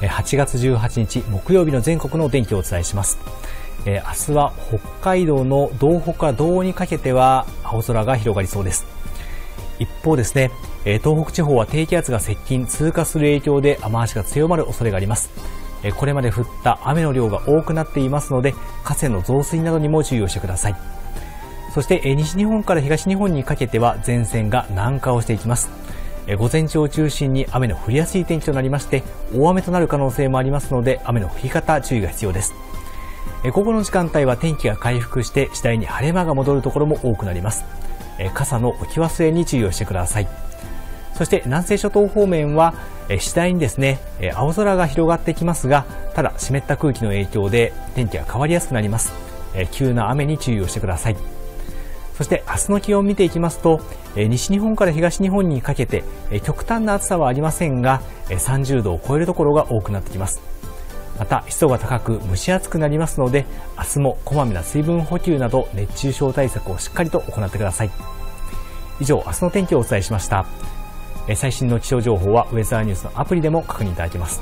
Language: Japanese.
8月18日木曜日の全国のお天気をお伝えします。明日は北海道の道北から道央にかけては青空が広がりそうです。一方ですね、東北地方は低気圧が接近、通過する影響で雨足が強まる恐れがあります。これまで降った雨の量が多くなっていますので、河川の増水などにも注意をしてください。そして西日本から東日本にかけては前線が南下をしていきます。午前中を中心に雨の降りやすい天気となりまして、大雨となる可能性もありますので、雨の降り方注意が必要です。午後の時間帯は天気が回復して次第に晴れ間が戻るところも多くなります。傘の置き忘れに注意をしてください。そして南西諸島方面は次第にですね、青空が広がってきますが、ただ湿った空気の影響で天気が変わりやすくなります。急な雨に注意をしてください。そして明日の気温を見ていきますと、西日本から東日本にかけて極端な暑さはありませんが、30度を超えるところが多くなってきます。また湿度が高く蒸し暑くなりますので、明日もこまめな水分補給など熱中症対策をしっかりと行ってください。以上、明日の天気をお伝えしました。最新の気象情報はウェザーニュースのアプリでも確認いただけます。